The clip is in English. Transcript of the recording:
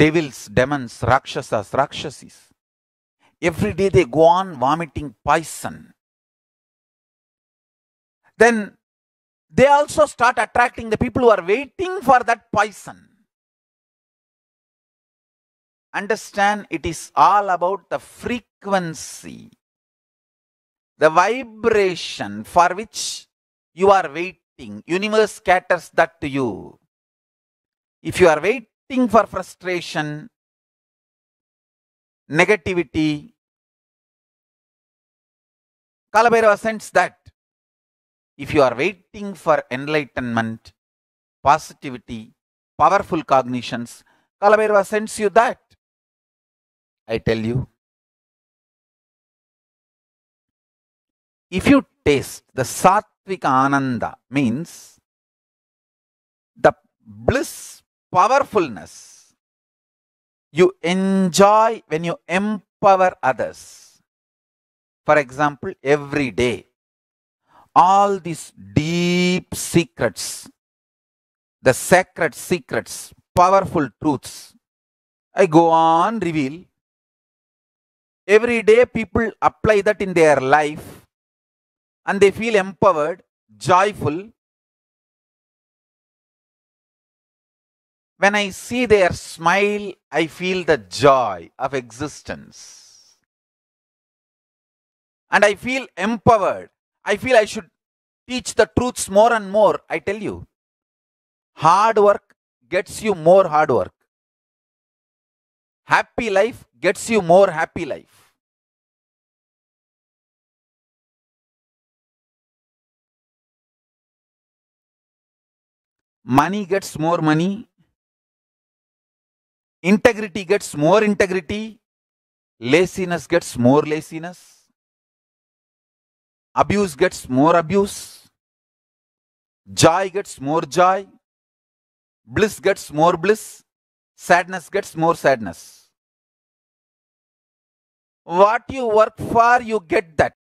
devils, demons, rakshasas, rakshasis. Every day they go on vomiting poison. Then they also start attracting the people who are waiting for that poison. Understand it is all about the frequency, the vibration for which you are waiting. Universe scatters that to you. If you are waiting for frustration, negativity, Kalabhairava sends that. If you are waiting for enlightenment, positivity, powerful cognitions, Kalabhairava sends you that. I tell you. If you taste the Satvika Ananda, means the bliss, powerfulness you enjoy when you empower others. For example, every day, all these deep secrets, the sacred secrets, powerful truths, I go on reveal. Every day, people apply that in their life and they feel empowered, joyful. When I see their smile, I feel the joy of existence. And I feel empowered. I feel I should teach the truths more and more. I tell you, hard work gets you more hard work. Happy life gets you more happy life. Money gets more money. Integrity gets more integrity. Laziness gets more laziness. Abuse gets more abuse. Joy gets more joy. Bliss gets more bliss. Sadness gets more sadness. What you work for, you get that.